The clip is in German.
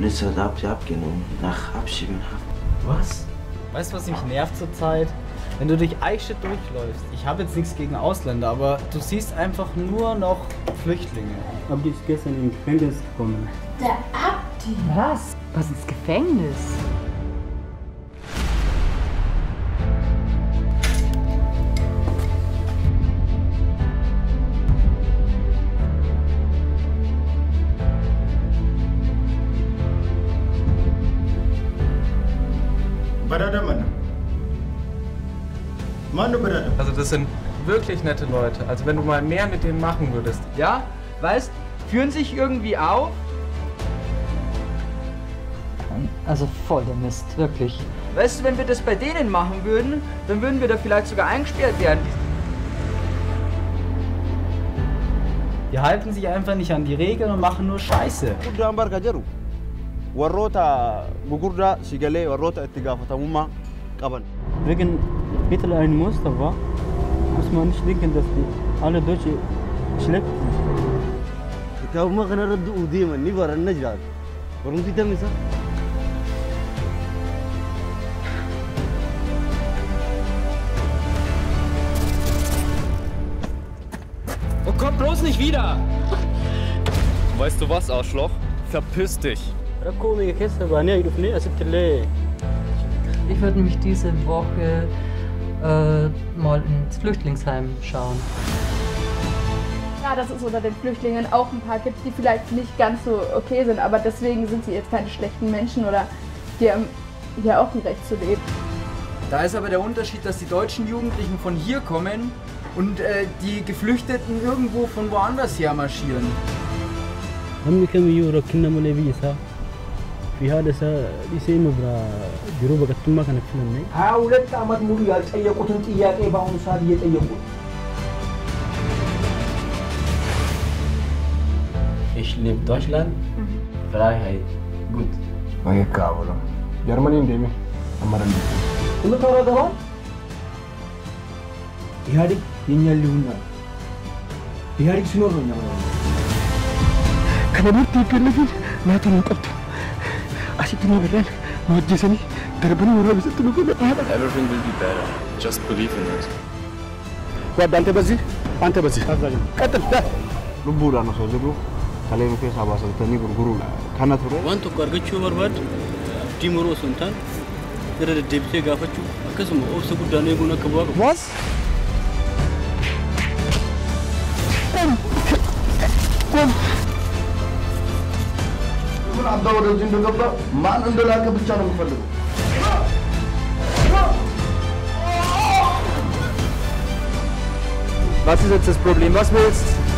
Polizei hat die abgenommen, nach Abschiebehaft. Was? Weißt du, was mich nervt zurzeit? Wenn du durch Eichstätt durchläufst. Ich habe jetzt nichts gegen Ausländer, aber du siehst einfach nur noch Flüchtlinge. Abdi ist gestern im Gefängnis gekommen. Der Abdi? Was? Was ins Gefängnis? Also das sind wirklich nette Leute. Also wenn du mal mehr mit denen machen würdest. Ja, weißt, führen sich irgendwie auf. Also voll der Mist, wirklich. Weißt du, wenn wir das bei denen machen würden, dann würden wir da vielleicht sogar eingesperrt werden. Die halten sich einfach nicht an die Regeln und machen nur Scheiße. Warroota gugurdaa si galee warroota itti gaafatamummaa qaban. Wegen Hitler ein Muster war, muss man nicht denken, dass die alle Deutsche schlecht sind. Kitaabuma kanarra du'uu deeman ni baranna jiraatu. Barumsi tamisa. Und komm bloß nicht wieder! Weißt du was, Arschloch? Verpiss dich! Ich würde mich diese Woche äh, mal ins Flüchtlingsheim schauen. Ja, dass es unter den Flüchtlingen auch ein paar gibt, die vielleicht nicht ganz so okay sind, aber deswegen sind sie jetzt keine schlechten Menschen oder die haben ja auch ein Recht zu leben. Da ist aber der Unterschied, dass die deutschen Jugendlichen von hier kommen und äh, die Geflüchteten irgendwo von woanders her marschieren. fi haala isaa dhisee nu bira biiroo baqattummaa kana filannee ሀያ ሁለት ዓመት ሙሉ ያልጠየቁትን ጥያቄ በአሁኑ ሰዓት እየጠየቁ Ich liebe Deutschland, Freiheit, gut. Mag kablo. Germany እንደሚ አማራን የምታወራው ገባ ኢህአዴግ የኛ ሊሆን ነው። ኢህአዴግ ሲኖር ነው እኛ ከነብርት ይገለፊል ናቱን ቀብቱ asitti na barraan nu ajjeesanii darbanii waraabessatti nu godhan. Everything will be better. Just believe in it. ጓዳ አንተ በዚህ አንተ በዚህ ቀጥል ዳ ልቡዳን ሰው ዝብሩ ከሌሚ ፌሳ ባሰልተኒ ጉርጉሩ ከነ ቱሬ ዋን ቶኮ አርገቹ በርባድ ዲሞሮ ሱንታን gara deddeebitee gaafachuu akkasuma obsa guddaan eeguun akka bu'aa qabu. Waas. Kun. Kun. አንተ ወደዚህ እንደገባ ማን እንደላከ ብቻ ነው የምፈልገው። Was ist jetzt das Problem? Was willst du?